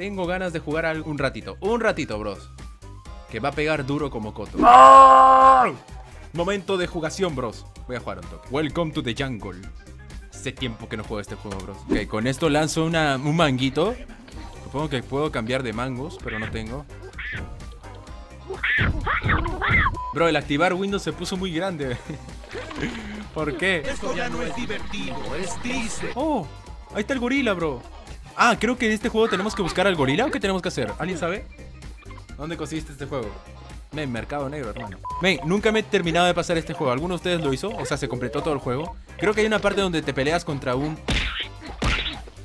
Tengo ganas de jugar al- un ratito. Un ratito, bros. Que va a pegar duro como Coto. Momento de jugación, bros. Voy a jugar un toque. Welcome to the jungle. Hace tiempo que no juego este juego, bros. Ok, con esto lanzo una, un manguito. Supongo que puedo cambiar de mangos, pero no tengo. Bro, el activar Windows se puso muy grande. ¿Por qué? Esto ya no es divertido, es triste. Oh, ahí está el gorila, bro. Ah, creo que en este juego tenemos que buscar al gorila o qué tenemos que hacer. ¿Alguien sabe? ¿Dónde conseguiste este juego? Men, Mercado Negro, hermano. Men, nunca me he terminado de pasar este juego. ¿Alguno de ustedes lo hizo? O sea, se completó todo el juego. Creo que hay una parte donde te peleas contra un...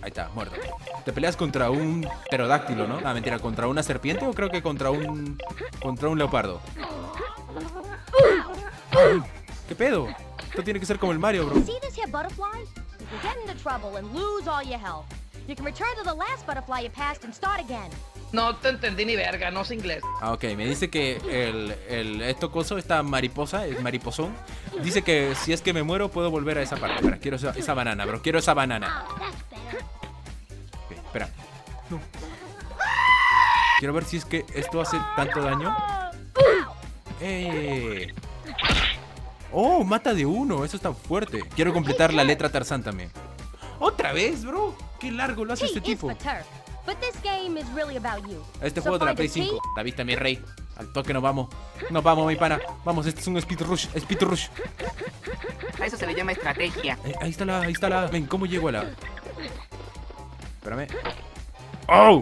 Ahí está, muerto. Te peleas contra un pterodáctilo, ¿no? Ah, mentira, ¿contra una serpiente o creo que contra un... contra un leopardo? ¿Qué pedo? Esto tiene que ser como el Mario, bro. You can return to the last butterfly you passed and start again. No te entendí ni verga, no sé inglés. Ah, ok, me dice que el, el esto coso, esta mariposa, el mariposón, dice que si es que me muero puedo volver a esa parte. Espera, quiero esa, esa banana, bro, quiero esa banana. Ok, espera. No. Quiero ver si es que esto hace tanto daño. ¡Eh! ¡Oh! Mata de uno, eso está fuerte. Quiero completar la letra Tarzán también. ¿Otra vez, bro? ¡Qué largo lo hace este tipo! for turf. But this game is really about you. Este juego de la Play 5. T La vista, mi rey. Al toque nos vamos. Nos vamos, mi pana. Vamos, este es un speed rush. Speed rush. A eso se le llama estrategia. Eh, ahí está la, ahí está la. Ven, ¿cómo llego a la? Espérame. ¡Oh!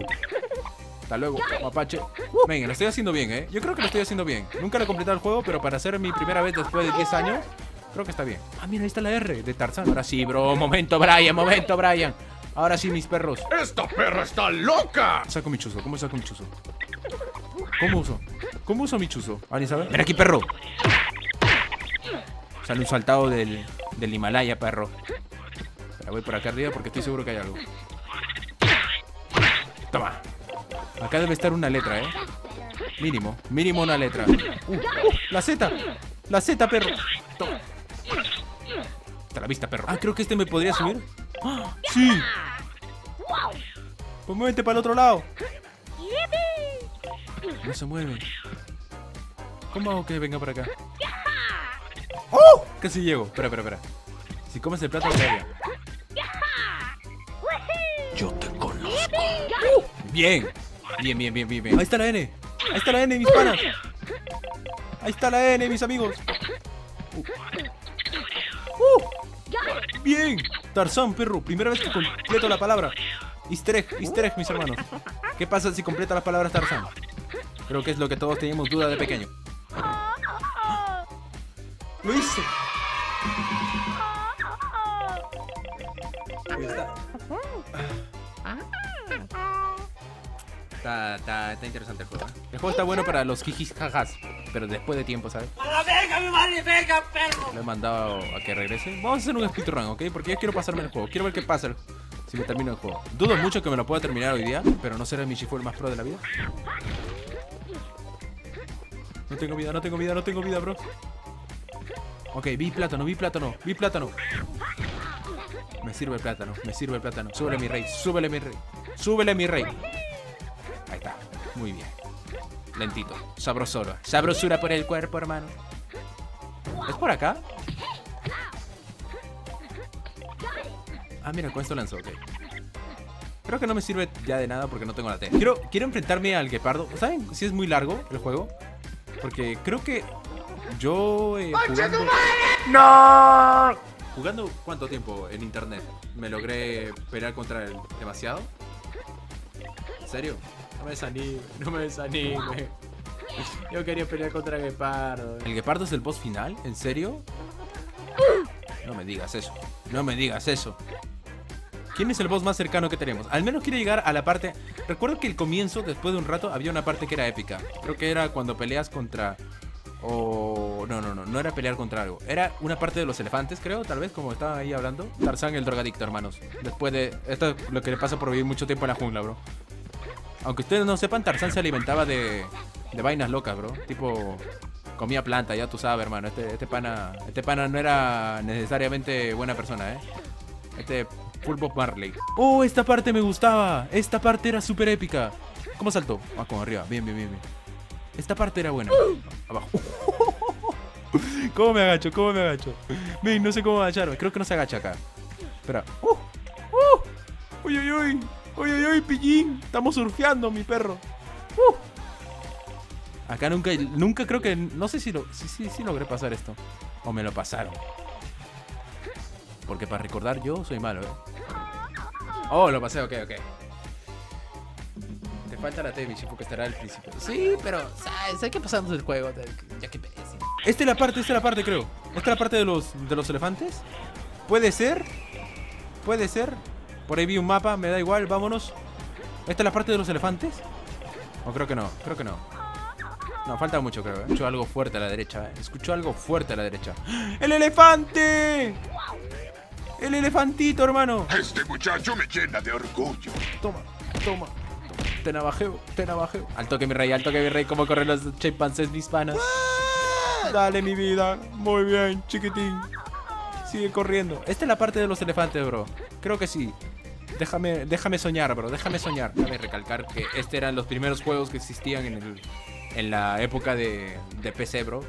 Hasta luego, mapache. Ven, lo estoy haciendo bien, ¿eh? Yo creo que lo estoy haciendo bien. Nunca lo he completado el juego, pero para hacer mi primera vez después de 10 años, creo que está bien. Ah, mira, ahí está la R de Tarzán. Ahora sí, bro. Momento, Brian. Momento, Brian. Ahora sí, mis perros. ¡Esta perra está loca! Saco mi chuzo. ¿Cómo saco mi chuzo? ¿Cómo uso? ¿Cómo uso mi chuzo? ¿Alguien sabe? Ven aquí, perro. Sale un saltado del, del Himalaya, perro. Espera, voy por acá arriba porque estoy seguro que hay algo. Toma. Acá debe estar una letra, ¿eh? Mínimo. Mínimo una letra. Uh, uh, la Z. La Z, perro. Toma. Hasta la vista, perro. Ah, creo que este me podría subir. ¡Ah! ¡Sí! Pues muévete para el otro lado. No se mueve. ¿Cómo hago que venga para acá? ¡Oh! Casi llego. Espera, espera, espera. Si comes el plato, bien. Yo te conozco. Bien. Bien, bien, bien, bien, bien. Ahí está la N. Ahí está la N, mis panas. Ahí está la N, mis amigos. Uh. Uh. Bien. Tarzán, perro. Primera vez que completo la palabra. Easter egg, easter egg, mis hermanos. ¿Qué pasa si completa las palabras Tarzán? Creo que es lo que todos teníamos duda de pequeño. ¡Lo hice! Está, está, está interesante el juego. ¿eh? El juego está bueno para los jijis jajas, pero después de tiempo, ¿sabes? ¡Venga, mi madre, venga, perro! Lo he mandado a que regrese. Vamos a hacer un speedrun, ¿ok? Porque yo quiero pasarme el juego. Quiero ver qué pasa si me termino el juego. Dudo mucho que me lo pueda terminar hoy día, pero no será mi Shifu el más pro de la vida. No tengo vida, no tengo vida, no tengo vida, bro. Ok, vi plátano, vi plátano, vi plátano. Me sirve el plátano, me sirve el plátano. Súbele mi rey, súbele mi rey. Súbele mi rey. Ahí está, muy bien. Lentito, sabrosura. Sabrosura por el cuerpo, hermano. ¿Es por acá? Ah, mira, con esto lanzó, ok. Creo que no me sirve ya de nada porque no tengo la T. Quiero, quiero enfrentarme al guepardo. ¿Saben si es muy largo el juego? Porque creo que yo eh, jugando... ¡No! Jugando cuánto tiempo en internet me logré pelear contra él demasiado. ¿En serio? No me desanime, no me desanime. Yo quería pelear contra el guepardo. ¿El guepardo es el boss final? ¿En serio? No me digas eso. No me digas eso. ¿Quién es el boss más cercano que tenemos? Al menos quiere llegar a la parte... Recuerdo que el comienzo, después de un rato, había una parte que era épica. Creo que era cuando peleas contra... O... No, no, no. No era pelear contra algo. Era una parte de los elefantes, creo, tal vez, como estaba ahí hablando. Tarzán el drogadicto, hermanos. Después de... Esto es lo que le pasa por vivir mucho tiempo en la jungla, bro. Aunque ustedes no sepan, Tarzán se alimentaba de... De vainas locas, bro. Tipo... Comía planta, ya tú sabes, hermano. Este, este pana... Este pana no era necesariamente buena persona, ¿eh? Este Bob Marley. Oh, esta parte me gustaba. Esta parte era súper épica. ¿Cómo saltó? Ah, con arriba. Bien, bien, bien, bien. Esta parte era buena. Abajo. ¿Cómo me agacho? ¿Cómo me agacho? Ven, no sé cómo agacharme. Creo que no se agacha acá. Espera. ¡Uh! ¡Uh! ¡Uy, uy, uy! ¡Uy, uy, uy, pillín! Estamos surfeando, mi perro. ¡Uh! Acá nunca, nunca creo que... No sé si lo... Sí, sí, sí logré pasar esto. O me lo pasaron. Porque para recordar yo soy malo, ¿eh? Oh, lo pasé, ok, ok. Te falta la T, porque estará al principio. Sí, pero, ¿sabes? Hay que pasarnos el juego. Ya que pese. Esta es la parte, esta es la parte, creo. Esta es la parte de los, de los elefantes. Puede ser. Puede ser. Por ahí vi un mapa, me da igual, vámonos. ¿Esta es la parte de los elefantes? O creo que no, creo que no. No, falta mucho, creo. ¿eh? Escucho algo fuerte a la derecha. ¿eh? Escucho algo fuerte a la derecha. ¡El elefante! ¡El elefantito, hermano! Este muchacho me llena de orgullo. Toma, toma. Te navajeo, te navajeo. Al toque, mi rey, al toque, mi rey. ¿Cómo corren los chimpancés mis panas? Dale, mi vida. Muy bien, chiquitín. Sigue corriendo. Esta es la parte de los elefantes, bro. Creo que sí. Déjame, déjame soñar, bro. Déjame soñar. Déjame recalcar que este eran los primeros juegos que existían en, el, en la época de, de PC, bro.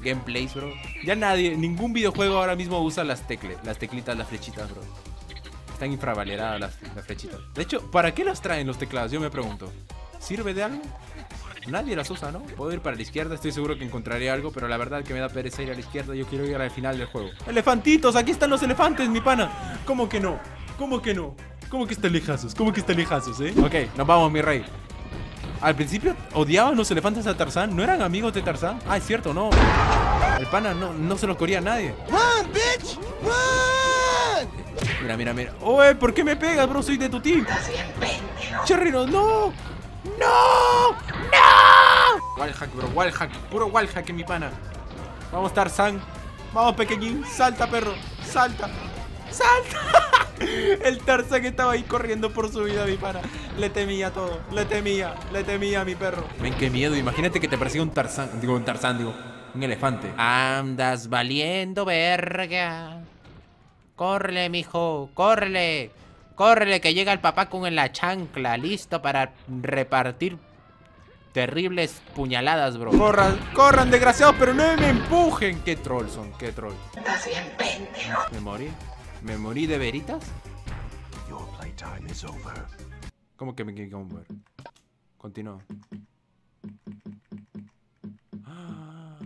Gameplays, bro. Ya nadie, ningún videojuego ahora mismo usa las teclas, las teclitas, las flechitas, bro. Están infravaloradas las, las flechitas. De hecho, ¿para qué las traen los teclados? Yo me pregunto. ¿Sirve de algo? Nadie las usa, ¿no? Puedo ir para la izquierda, estoy seguro que encontraré algo, pero la verdad que me da pereza ir a la izquierda, yo quiero ir al final del juego. ¡Elefantitos! ¡Aquí están los elefantes, mi pana! ¿Cómo que no? ¿Cómo que no? ¿Cómo que están lejazos? ¿Cómo que están lejazos, eh? Ok, nos vamos, mi rey. Al principio odiaban los elefantes a Tarzán, ¿no eran amigos de Tarzán? Ah, es cierto, no. El pana no, no se los corría a nadie. Mira, mira, mira. Oye, ¿por qué me pegas, bro? Soy de tu team. Cherry, no, no. ¡No! ¡No! Wallhack, bro, wallhack. Puro wallhack en mi pana. Vamos, Tarzán. Vamos, pequeñín. Salta, perro. Salta. ¡Salta! El Tarzán estaba ahí corriendo por su vida, mi pana. Le temía todo. Le temía. Le temía a mi perro. Ven, qué miedo. Imagínate que te persiga un Tarzán. Digo, un Tarzán, digo. Un elefante. Andas valiendo verga. Córrele, mijo. Córrele. Córrele, que llega el papá con la chancla. Listo para repartir terribles puñaladas, bro. Corran, corran, desgraciados, pero no me empujen. Qué troll son, qué troll. Estás bien pendejo. ¿Me morí? ¿Me morí de veritas? Your playtime is over. ¿Cómo que me quedé con ver? Continúa. Ah.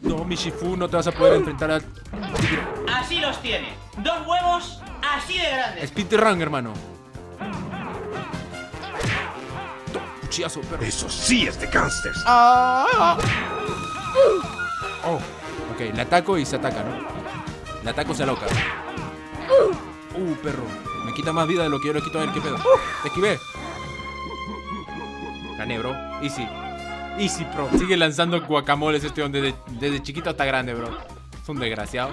No, Mishifu, no te vas a poder enfrentar a Así los tiene. Dos huevos así de grandes. Speedrun, hermano. To- Cuchillazo, perro. Eso sí es de gangsters. Ah. Oh, ok, le ataco y se ataca, ¿no? Le ataco se aloca. Uh, perro. Me quita más vida de lo que yo le quito a él, ¿qué pedo? Te esquivé. Gané, bro. Easy. Easy, pro. Sigue lanzando guacamoles este hombre desde, desde chiquito hasta grande, bro. Es un desgraciado.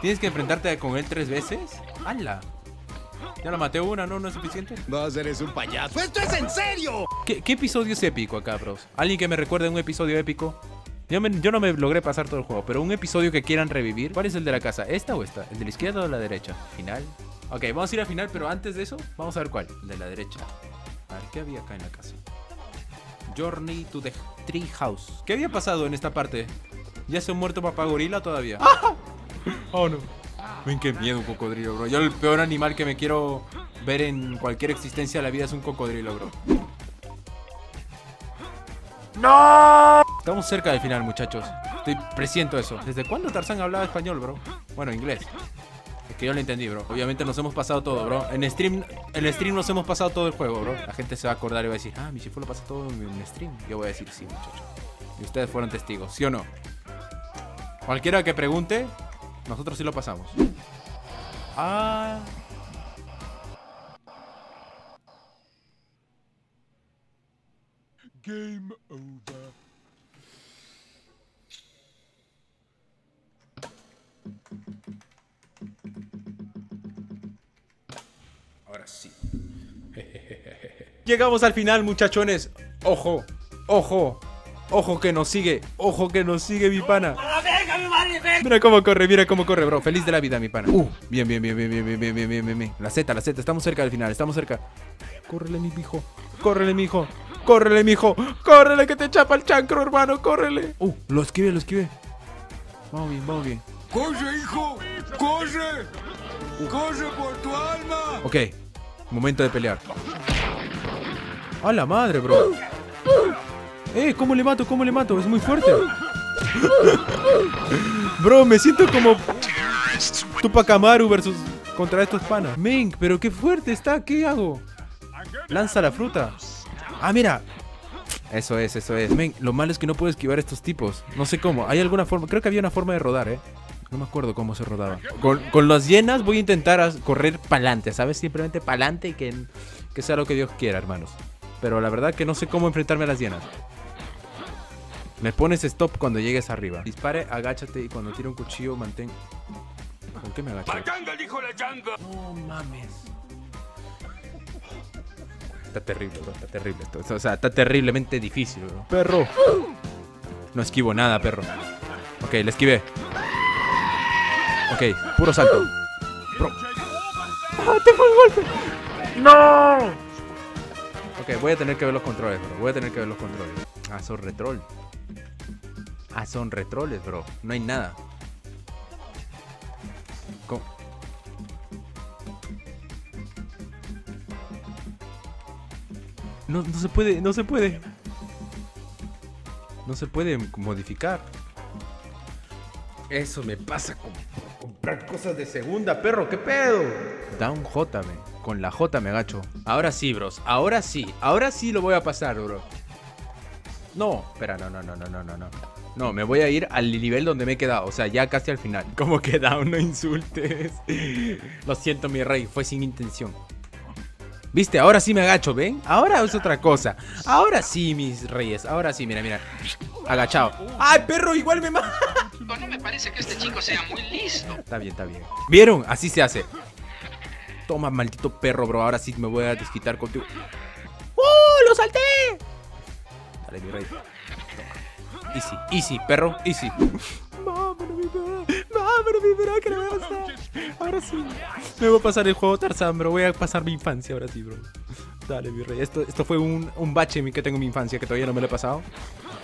¿Tienes que enfrentarte con él tres veces? ¡Hala! Ya lo maté una, ¿no? ¿No es suficiente? Vos eres un payaso. ¡Esto es en serio! ¿Qué, qué episodio es épico acá, bros? ¿Alguien que me recuerde un episodio épico? Yo, me- yo no me logré pasar todo el juego, pero un episodio que quieran revivir. ¿Cuál es el de la casa? ¿Esta o esta? ¿El de la izquierda o la derecha? ¿Final? Ok, vamos a ir al final, pero antes de eso, vamos a ver cuál. El de la derecha. A ver, ¿qué había acá en la casa? Journey to the Tree House. ¿Qué había pasado en esta parte? ¿Ya se ha muerto papá gorila todavía? Oh no. Ven qué miedo un cocodrilo, bro. Yo el peor animal que me quiero ver en cualquier existencia de la vida es un cocodrilo, bro. ¡No! Estamos cerca del final, muchachos. Estoy presiento eso. ¿Desde cuándo Tarzán hablaba español, bro? Bueno, inglés. Es que yo lo entendí, bro. Obviamente nos hemos pasado todo, bro. En stream, en stream nos hemos pasado todo el juego, bro. La gente se va a acordar y va a decir, ah, mi chifu lo pasa todo en stream. Yo voy a decir sí, muchachos. Y ustedes fueron testigos, ¿sí o no? Cualquiera que pregunte, nosotros sí lo pasamos. Ah. Game over. Ahora sí. Llegamos al final, muchachones. Ojo, ojo. Ojo que nos sigue. Ojo que nos sigue mi pana. Mira cómo corre, mira cómo corre, bro. Feliz de la vida, mi pana. Uh, bien, bien, bien, bien, bien, bien, bien, bien, bien, bien, bien. La Z, la Z. Estamos cerca del final, estamos cerca. Córrele, mi hijo. Córrele, mi hijo. Córrele, mi hijo. Córrele que te chapa el chancro, hermano. Córrele. Uh, lo esquive, lo esquive. Vamos bien, vamos bien. ¡Corre, hijo! ¡Corre! ¡Corre por tu alma! Ok, momento de pelear. ¡A la madre, bro! ¡Eh! ¿Cómo le mato? ¿Cómo le mato? Es muy fuerte. Bro, me siento como Tupac Amaru versus contra estos panas. Mink, pero qué fuerte está. ¿Qué hago? Lanza la fruta. Ah, mira. Eso es, eso es. Men, lo malo es que no puedo esquivar estos tipos. No sé cómo. Hay alguna forma. Creo que había una forma de rodar, ¿eh? No me acuerdo cómo se rodaba. Con, las llenas voy a intentar correr pa'lante, ¿sabes? Simplemente pa'lante y que, que sea lo que Dios quiera, hermanos. Pero la verdad que no sé cómo enfrentarme a las llenas. Me pones stop cuando llegues arriba. Dispare, agáchate y cuando tire un cuchillo mantén... ¿Con qué me agacho? ¡Pachanga, dijo la changa! No mames. Está terrible, bro. Está terrible esto. O sea, está terriblemente difícil, bro. Perro. No esquivo nada, perro. Ok, le esquivé. Ok, puro salto. Bro. ¡Ah, tengo el golpe! ¡No! Ok, voy a tener que ver los controles, bro. Voy a tener que ver los controles. Ah, son retrol. Ah, son retroles, bro. No hay nada. No, no se puede, no se puede. No se puede modificar. Eso me pasa con comprar cosas de segunda, perro, ¿qué pedo? Da un J, me. Con la J me agacho. Ahora sí, bros. Ahora sí. Ahora sí lo voy a pasar, bro. No, espera, no, no, no, no, no, no, no. No, me voy a ir al nivel donde me he quedado. O sea, ya casi al final. ¿Cómo que down? No insultes. Lo siento, mi rey. Fue sin intención. ¿Viste? Ahora sí me agacho, ¿ven? Ahora es otra cosa. Ahora sí, mis reyes. Ahora sí, mira, mira. Agachado. ¡Ay, perro! Igual me mata. No me parece que este chico sea muy listo. Está bien, está bien. ¿Vieron? Así se hace. Toma, maldito perro, bro. Ahora sí me voy a desquitar contigo. ¡Oh! ¡Lo salté! Dale, mi rey. Easy, easy, perro, easy. Vámonos, mi bro. Vámonos, mi bro, que le voy a. Ahora sí. Me voy a pasar el juego Tarzan, bro. Voy a pasar mi infancia ahora sí, bro. Dale, mi rey. Esto, esto fue un, un bache que tengo en mi infancia que todavía no me lo he pasado.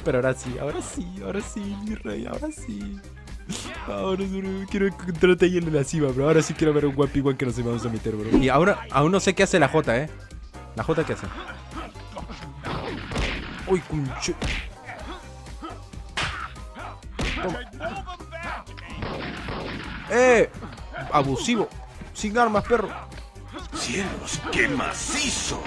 Pero ahora sí, ahora sí, ahora sí, mi rey, ahora sí. Vámonos, bro. Quiero encontrarte ahí en la cima, bro. Ahora sí quiero ver un igual que nos vamos a meter, bro. Y ahora, aún no sé qué hace la J, eh. ¿La J qué hace? Uy, conche. Toma. ¡Eh! Abusivo. Sin armas, perro. ¡Cielos, qué macizo!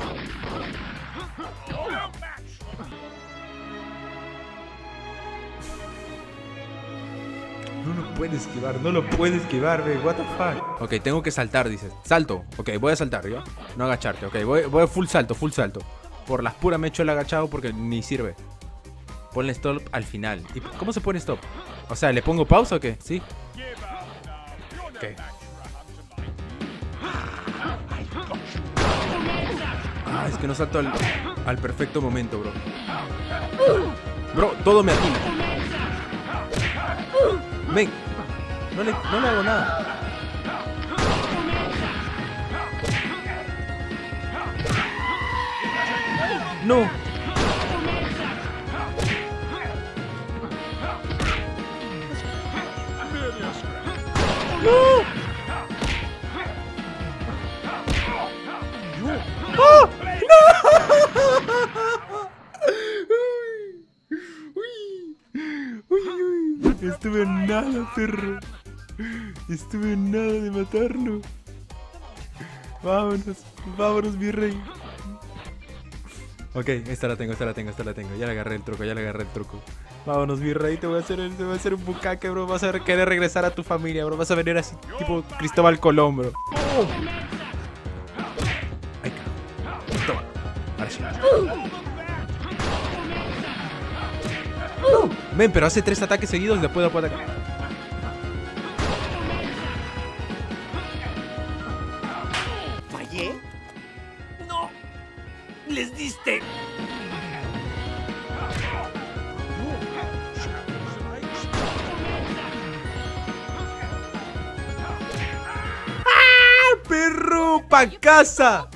No lo puede esquivar, no lo puede esquivar, ve. What the fuck. Ok, tengo que saltar, dices. Salto. Ok, voy a saltar, ¿ya? No agacharte. Ok, voy, voy a full salto, full salto. Por las puras me echo el agachado porque ni sirve. Ponle stop al final. ¿Y cómo se pone stop? O sea, ¿le pongo pausa o qué? Sí. Ok. Ah, es que no salto al, al perfecto momento, bro. Bro, todo me atina. Ven. No le, no le hago nada. No. ¡Ah! Estuve en nada, perro. Estuve en nada de matarlo. Vámonos, vámonos, mi rey. Ok, esta la tengo, esta la tengo, esta la tengo. Ya le agarré el truco, ya le agarré el truco. Vámonos, mi rey, te voy a hacer, te voy a hacer un bucaque, bro. Vas a querer regresar a tu familia, bro. Vas a venir así, tipo Cristóbal Colón, bro. Está. Toma. Ahora sí. Ven, pero hace tres ataques seguidos después no puede atacar. ¡Ah, perro! ¡Pa casa!